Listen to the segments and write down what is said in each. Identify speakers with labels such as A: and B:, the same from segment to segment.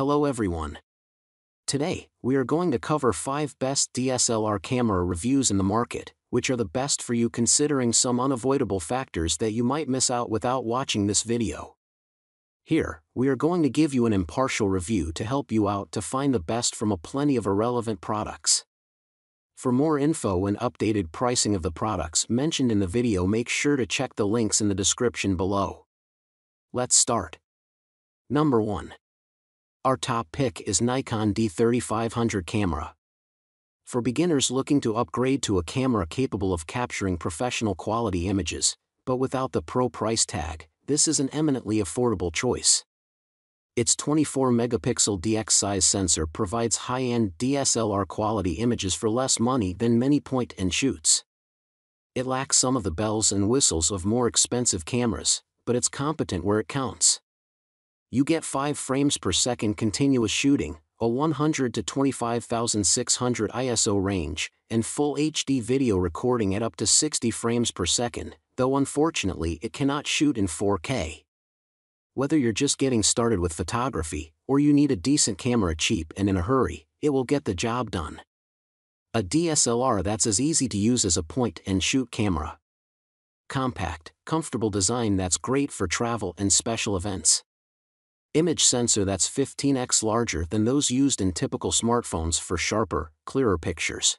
A: Hello everyone. Today, we are going to cover 5 best DSLR camera reviews in the market, which are the best for you considering some unavoidable factors that you might miss out without watching this video. Here, we are going to give you an impartial review to help you out to find the best from a plenty of irrelevant products. For more info and updated pricing of the products mentioned in the video make sure to check the links in the description below. Let's start. Number 1. Our top pick is Nikon D3500 camera. For beginners looking to upgrade to a camera capable of capturing professional quality images, but without the pro price tag, this is an eminently affordable choice. Its 24 megapixel DX size sensor provides high-end DSLR quality images for less money than many point and shoots. It lacks some of the bells and whistles of more expensive cameras, but it's competent where it counts you get 5 frames per second continuous shooting, a 100 to 25600 ISO range, and full HD video recording at up to 60 frames per second, though unfortunately it cannot shoot in 4K. Whether you're just getting started with photography, or you need a decent camera cheap and in a hurry, it will get the job done. A DSLR that's as easy to use as a point and shoot camera. Compact, comfortable design that's great for travel and special events image sensor that's 15x larger than those used in typical smartphones for sharper, clearer pictures.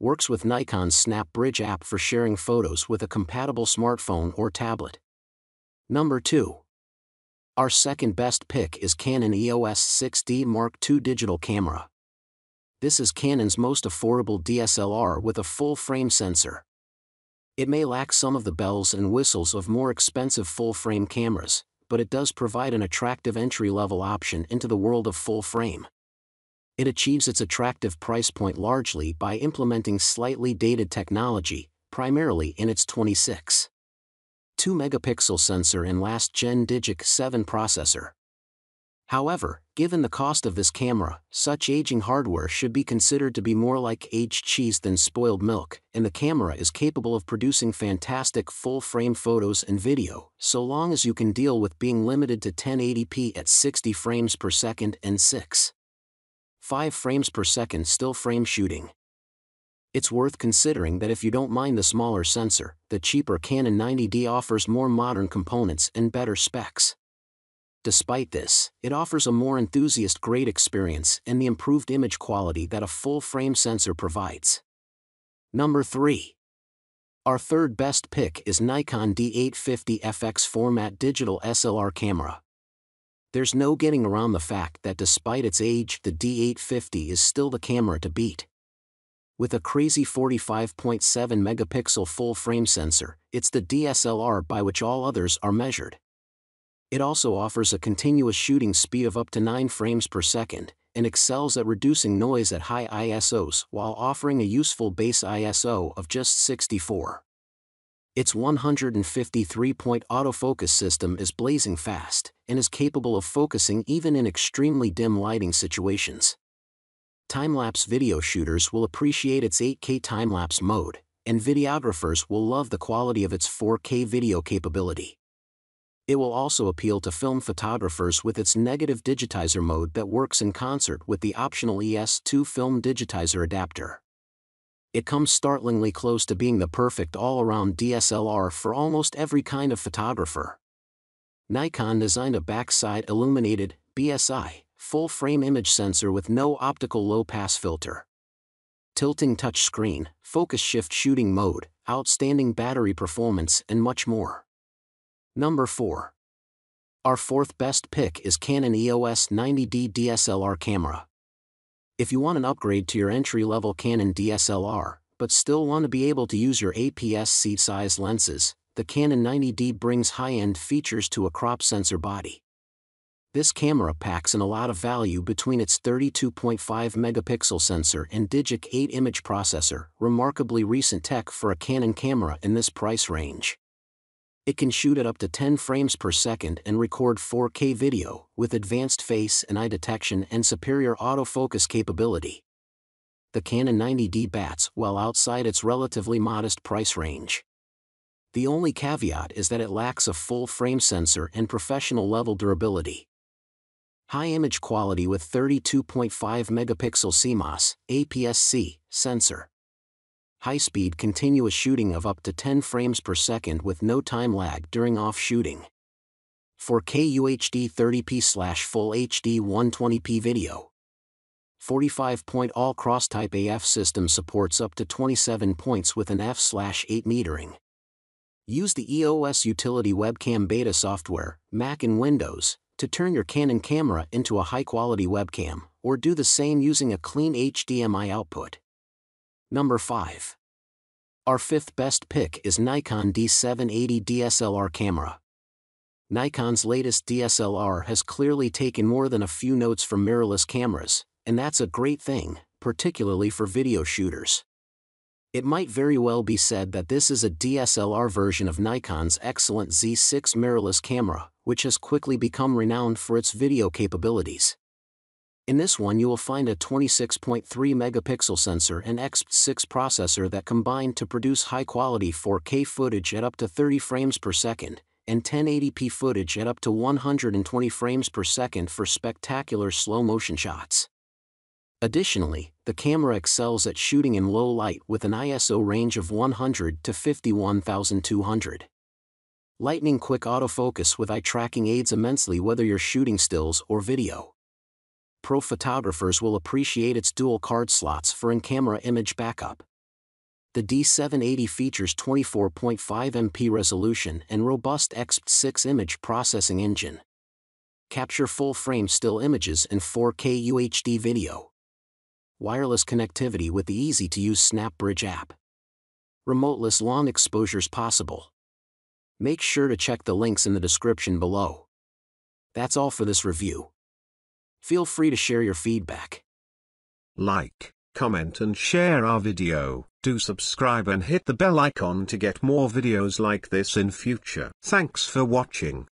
A: Works with Nikon's SnapBridge app for sharing photos with a compatible smartphone or tablet. Number 2. Our second best pick is Canon EOS 6D Mark II digital camera. This is Canon's most affordable DSLR with a full frame sensor. It may lack some of the bells and whistles of more expensive full frame cameras, but it does provide an attractive entry-level option into the world of full frame. It achieves its attractive price point largely by implementing slightly dated technology, primarily in its 26 2 megapixel sensor and last gen Digic 7 processor. However, given the cost of this camera, such aging hardware should be considered to be more like aged cheese than spoiled milk, and the camera is capable of producing fantastic full-frame photos and video, so long as you can deal with being limited to 1080p at 60 frames per second and 6. 5 frames per second still frame shooting. It's worth considering that if you don't mind the smaller sensor, the cheaper Canon 90D offers more modern components and better specs. Despite this, it offers a more enthusiast-grade experience and the improved image quality that a full-frame sensor provides. Number 3. Our third best pick is Nikon D850 FX format digital SLR camera. There's no getting around the fact that despite its age, the D850 is still the camera to beat. With a crazy 45.7 megapixel full frame sensor, it's the DSLR by which all others are measured. It also offers a continuous shooting speed of up to 9 frames per second, and excels at reducing noise at high ISOs while offering a useful base ISO of just 64. Its 153-point autofocus system is blazing fast, and is capable of focusing even in extremely dim lighting situations. Time-lapse video shooters will appreciate its 8K time-lapse mode, and videographers will love the quality of its 4K video capability. It will also appeal to film photographers with its negative digitizer mode that works in concert with the optional ES2 film digitizer adapter. It comes startlingly close to being the perfect all-around DSLR for almost every kind of photographer. Nikon designed a backside illuminated, BSI, full-frame image sensor with no optical low-pass filter. Tilting touchscreen, focus shift shooting mode, outstanding battery performance and much more. Number 4. Our fourth best pick is Canon EOS 90D DSLR camera. If you want an upgrade to your entry-level Canon DSLR, but still want to be able to use your APS-C size lenses, the Canon 90D brings high-end features to a crop sensor body. This camera packs in a lot of value between its 32.5 megapixel sensor and Digic 8 image processor, remarkably recent tech for a Canon camera in this price range. It can shoot at up to 10 frames per second and record 4K video, with advanced face and eye detection and superior autofocus capability. The Canon 90D bats well outside its relatively modest price range. The only caveat is that it lacks a full frame sensor and professional level durability. High image quality with 32.5 megapixel CMOS, APS-C, sensor. High-speed continuous shooting of up to 10 frames per second with no time lag during off shooting. 4K UHD 30p slash Full HD 120p video. 45 point all cross type AF system supports up to 27 points with an f/8 metering. Use the EOS Utility Webcam Beta software, Mac and Windows, to turn your Canon camera into a high-quality webcam, or do the same using a clean HDMI output. Number 5. Our fifth best pick is Nikon D780 DSLR camera. Nikon's latest DSLR has clearly taken more than a few notes from mirrorless cameras, and that's a great thing, particularly for video shooters. It might very well be said that this is a DSLR version of Nikon's excellent Z6 mirrorless camera, which has quickly become renowned for its video capabilities. In this one you will find a 26.3 megapixel sensor and EXPEED 6 processor that combine to produce high-quality 4K footage at up to 30 frames per second, and 1080p footage at up to 120 frames per second for spectacular slow-motion shots. Additionally, the camera excels at shooting in low light with an ISO range of 100 to 51200. Lightning quick autofocus with eye tracking aids immensely whether you're shooting stills or video. Pro photographers will appreciate its dual card slots for in-camera image backup. The D780 features 24.5 MP resolution and robust EXPEED 6 image processing engine. Capture full-frame still images and 4K UHD video wireless connectivity with the easy-to-use SnapBridge app. Remoteless long exposures possible. Make sure to check the links in the description below. That's all for this review. Feel free to share your feedback.
B: Like, comment and share our video. Do subscribe and hit the bell icon to get more videos like this in future. Thanks for watching.